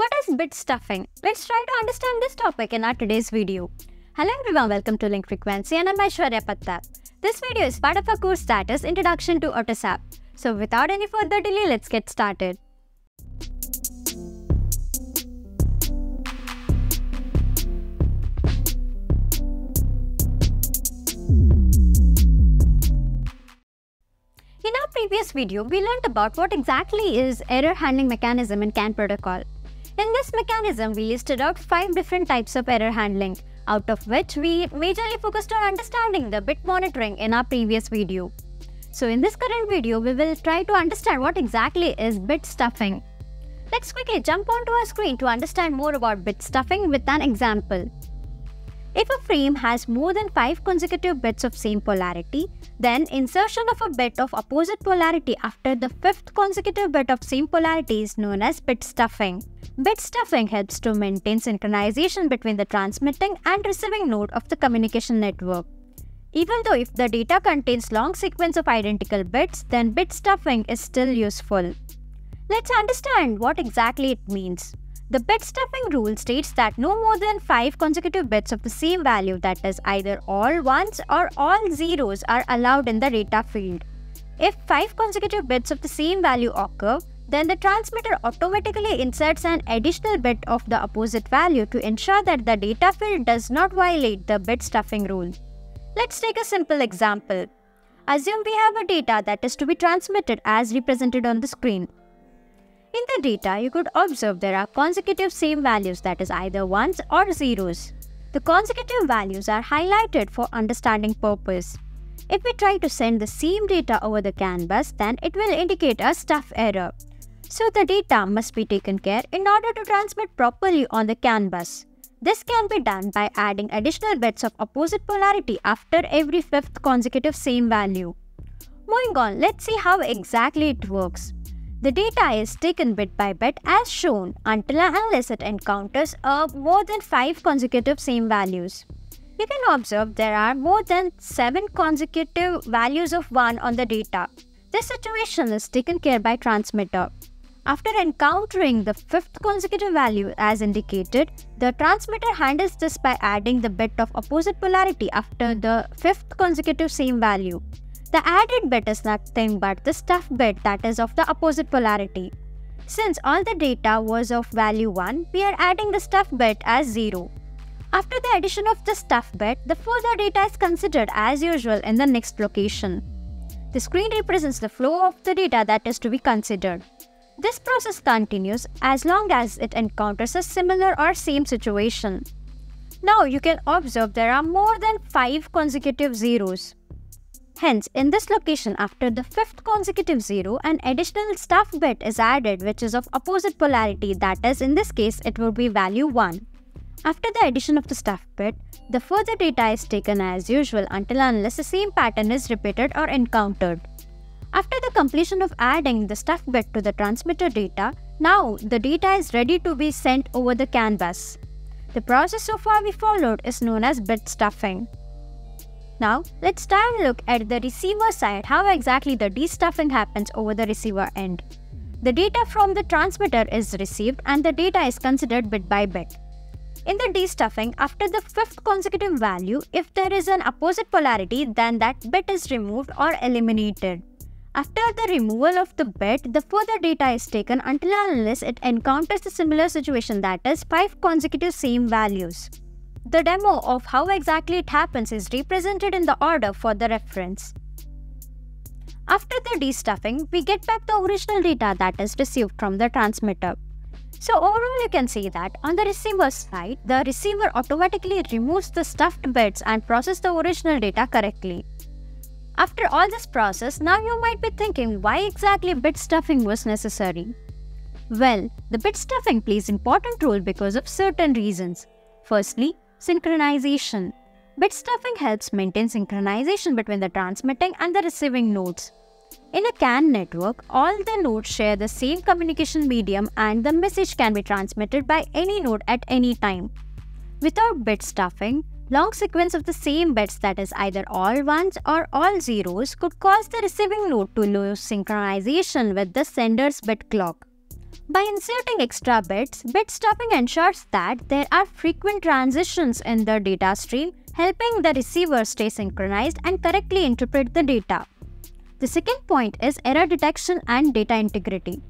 What is bit stuffing? Let's try to understand this topic in our today's video. Hello everyone, welcome to Linked Frequency and I'm Aishwarya Pattar. This video is part of a course that is Introduction to AUTOSAR. So without any further delay, let's get started. In our previous video, we learned about what exactly is error handling mechanism in CAN protocol. In this mechanism, we listed out five different types of error handling, out of which we majorly focused on understanding the bit monitoring in our previous video. So in this current video, we will try to understand what exactly is bit stuffing. Let's quickly jump onto our screen to understand more about bit stuffing with an example. If a frame has more than 5 consecutive bits of same polarity, then insertion of a bit of opposite polarity after the fifth consecutive bit of same polarity is known as bit stuffing. Bit stuffing helps to maintain synchronization between the transmitting and receiving node of the communication network. Even though if the data contains long sequence of identical bits, then bit stuffing is still useful. Let's understand what exactly it means. The bit stuffing rule states that no more than 5 consecutive bits of the same value that is either all ones or all zeros are allowed in the data field. If 5 consecutive bits of the same value occur, then the transmitter automatically inserts an additional bit of the opposite value to ensure that the data field does not violate the bit stuffing rule. Let's take a simple example. Assume we have a data that is to be transmitted as represented on the screen. In the data, you could observe there are consecutive same values that is either ones or zeros. The consecutive values are highlighted for understanding purpose. If we try to send the same data over the CAN bus, then it will indicate a stuff error. So the data must be taken care in order to transmit properly on the CAN bus. This can be done by adding additional bits of opposite polarity after every fifth consecutive same value. Moving on, let's see how exactly it works. The data is taken bit by bit as shown until unless it encounters a more than 5 consecutive same values. You can observe there are more than 7 consecutive values of 1 on the data. This situation is taken care by transmitter. After encountering the fifth consecutive value as indicated, the transmitter handles this by adding the bit of opposite polarity after the fifth consecutive same value. The added bit is nothing but the stuff bit that is of the opposite polarity. Since all the data was of value 1, we are adding the stuff bit as 0. After the addition of the stuff bit, the further data is considered as usual in the next location. The screen represents the flow of the data that is to be considered. This process continues as long as it encounters a similar or same situation. Now you can observe there are more than 5 consecutive zeros. Hence, in this location, after the fifth consecutive zero, an additional stuff bit is added which is of opposite polarity that is, in this case, it will be value 1. After the addition of the stuff bit, the further data is taken as usual until unless the same pattern is repeated or encountered. After the completion of adding the stuff bit to the transmitter data, now the data is ready to be sent over the CAN bus. The process so far we followed is known as bit stuffing. Now, let's try and look at the receiver side how exactly the destuffing happens over the receiver end. The data from the transmitter is received and the data is considered bit by bit. In the destuffing, after the fifth consecutive value, if there is an opposite polarity, then that bit is removed or eliminated. After the removal of the bit, the further data is taken until unless it encounters a similar situation that is 5 consecutive same values. The demo of how exactly it happens is represented in the order for the reference. After the destuffing, we get back the original data that is received from the transmitter. So overall you can see that on the receiver side, the receiver automatically removes the stuffed bits and processes the original data correctly. After all this process, now you might be thinking why exactly bit stuffing was necessary. Well, the bit stuffing plays important role because of certain reasons. Firstly, Synchronization. Bit stuffing helps maintain synchronization between the transmitting and the receiving nodes. In a CAN network, all the nodes share the same communication medium and the message can be transmitted by any node at any time. Without bit stuffing, long sequence of the same bits that is either all ones or all zeros could cause the receiving node to lose synchronization with the sender's bit clock. By inserting extra bits, bit stuffing ensures that there are frequent transitions in the data stream, helping the receiver stay synchronized and correctly interpret the data. The second point is error detection and data integrity.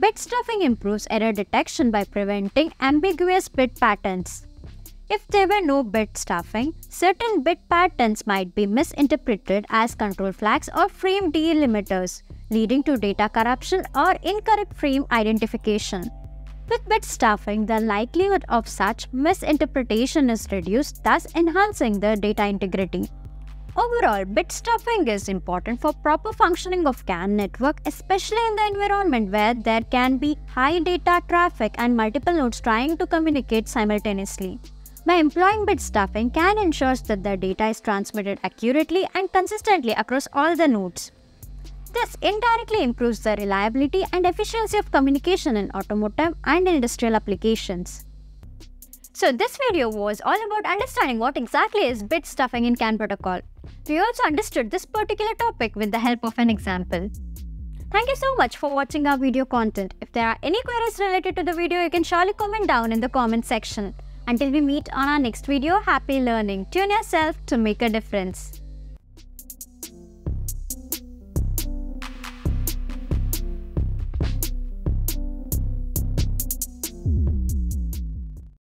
Bit stuffing improves error detection by preventing ambiguous bit patterns. If there were no bit stuffing, certain bit patterns might be misinterpreted as control flags or frame delimiters, leading to data corruption or incorrect frame identification. With bit stuffing, the likelihood of such misinterpretation is reduced, thus enhancing the data integrity. Overall, bit stuffing is important for proper functioning of CAN network, especially in the environment where there can be high data traffic and multiple nodes trying to communicate simultaneously. By employing bit stuffing, CAN ensures that the data is transmitted accurately and consistently across all the nodes. This indirectly improves the reliability and efficiency of communication in automotive and industrial applications. So this video was all about understanding what exactly is bit stuffing in CAN protocol. We also understood this particular topic with the help of an example. Thank you so much for watching our video content. If there are any queries related to the video, you can surely comment down in the comment section. Until we meet on our next video, happy learning. Tune yourself to make a difference.